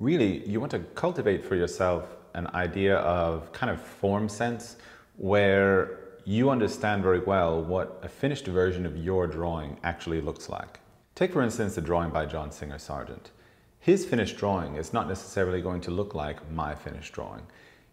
Really, you want to cultivate for yourself an idea of kind of form sense where you understand very well what a finished version of your drawing actually looks like. Take for instance the drawing by John Singer Sargent. His finished drawing is not necessarily going to look like my finished drawing.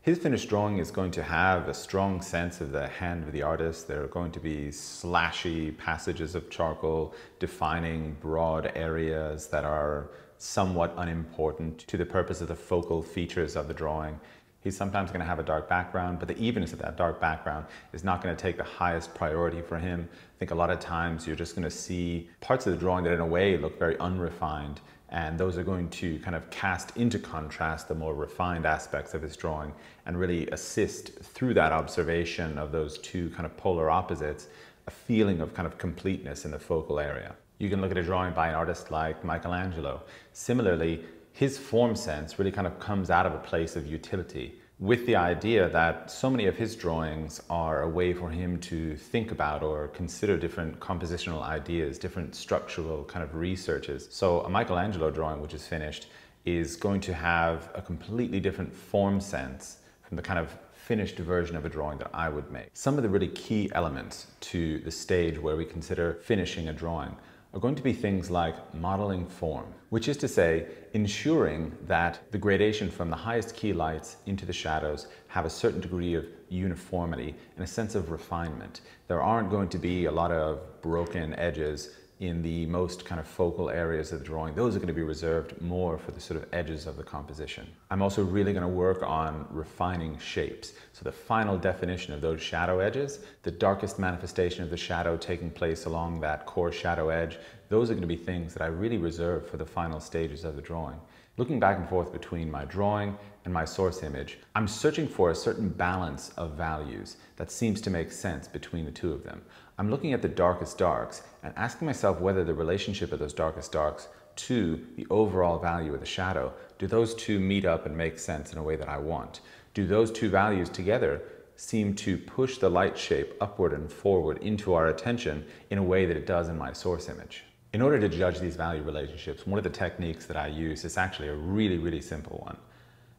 His finished drawing is going to have a strong sense of the hand of the artist. There are going to be slashy passages of charcoal defining broad areas that are somewhat unimportant to the purpose of the focal features of the drawing. He's sometimes going to have a dark background, but the evenness of that dark background is not going to take the highest priority for him. I think a lot of times you're just going to see parts of the drawing that in a way look very unrefined and those are going to kind of cast into contrast the more refined aspects of his drawing and really assist through that observation of those two kind of polar opposites a feeling of kind of completeness in the focal area. You can look at a drawing by an artist like Michelangelo. Similarly, his form sense really kind of comes out of a place of utility with the idea that so many of his drawings are a way for him to think about or consider different compositional ideas, different structural kind of researches. So a Michelangelo drawing, which is finished, is going to have a completely different form sense from the kind of finished version of a drawing that I would make. Some of the really key elements to the stage where we consider finishing a drawing are going to be things like modeling form, which is to say, ensuring that the gradation from the highest key lights into the shadows have a certain degree of uniformity and a sense of refinement. There aren't going to be a lot of broken edges in the most kind of focal areas of the drawing, those are going to be reserved more for the sort of edges of the composition. I'm also really going to work on refining shapes. So the final definition of those shadow edges, the darkest manifestation of the shadow taking place along that core shadow edge, those are going to be things that I really reserve for the final stages of the drawing. Looking back and forth between my drawing and my source image, I'm searching for a certain balance of values that seems to make sense between the two of them. I'm looking at the darkest darks and asking myself whether the relationship of those darkest darks to the overall value of the shadow, do those two meet up and make sense in a way that I want? Do those two values together seem to push the light shape upward and forward into our attention in a way that it does in my source image? In order to judge these value relationships, one of the techniques that I use is actually a really, really simple one.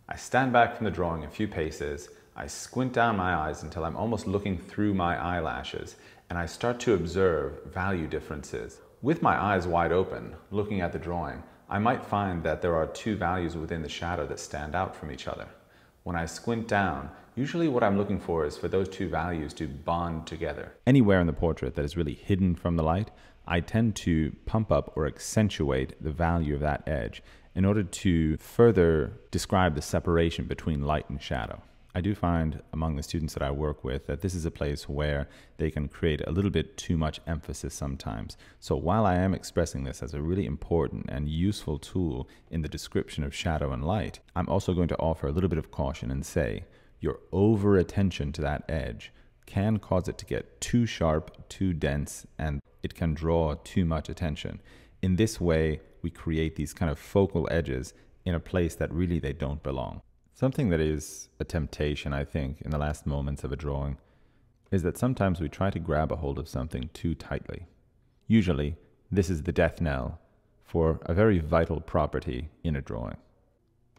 I stand back from the drawing a few paces, I squint down my eyes until I'm almost looking through my eyelashes, and I start to observe value differences. With my eyes wide open, looking at the drawing, I might find that there are two values within the shadow that stand out from each other. When I squint down, usually what I'm looking for is for those two values to bond together. Anywhere in the portrait that is really hidden from the light, I tend to pump up or accentuate the value of that edge in order to further describe the separation between light and shadow. I do find among the students that I work with that this is a place where they can create a little bit too much emphasis sometimes. So while I am expressing this as a really important and useful tool in the description of shadow and light, I'm also going to offer a little bit of caution and say your over attention to that edge can cause it to get too sharp, too dense, and it can draw too much attention. In this way, we create these kind of focal edges in a place that really they don't belong. Something that is a temptation, I think, in the last moments of a drawing is that sometimes we try to grab a hold of something too tightly. Usually, this is the death knell for a very vital property in a drawing.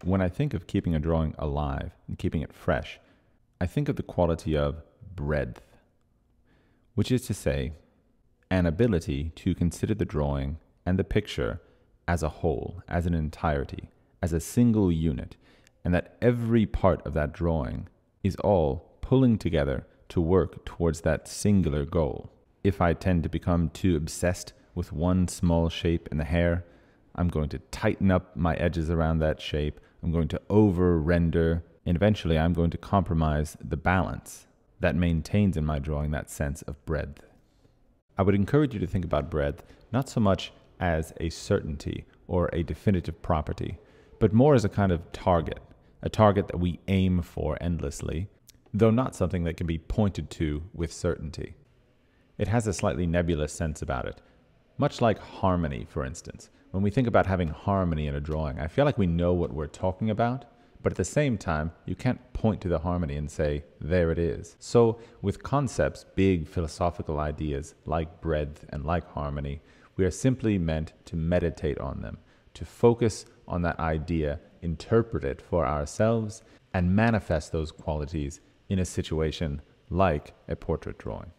When I think of keeping a drawing alive and keeping it fresh, I think of the quality of breadth, which is to say, an ability to consider the drawing and the picture as a whole, as an entirety, as a single unit, and that every part of that drawing is all pulling together to work towards that singular goal. If I tend to become too obsessed with one small shape in the hair, I'm going to tighten up my edges around that shape. I'm going to over render, and eventually I'm going to compromise the balance that maintains in my drawing that sense of breadth. I would encourage you to think about breadth not so much as a certainty or a definitive property, but more as a kind of target, a target that we aim for endlessly, though not something that can be pointed to with certainty. It has a slightly nebulous sense about it, much like harmony, for instance. When we think about having harmony in a drawing, I feel like we know what we're talking about, but at the same time, you can't point to the harmony and say, there it is. So, with concepts, big philosophical ideas like breadth and like harmony, we are simply meant to meditate on them, to focus on that idea interpret it for ourselves and manifest those qualities in a situation like a portrait drawing.